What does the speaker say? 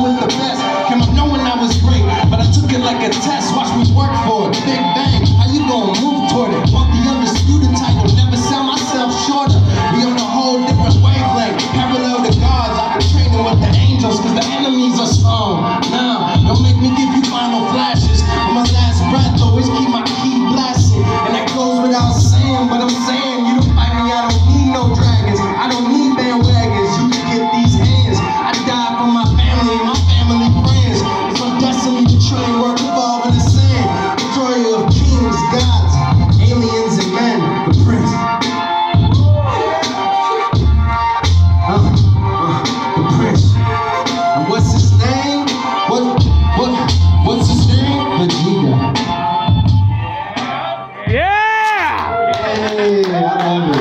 with the best. Came up knowing I was great, but I took it like a test. слава Богу.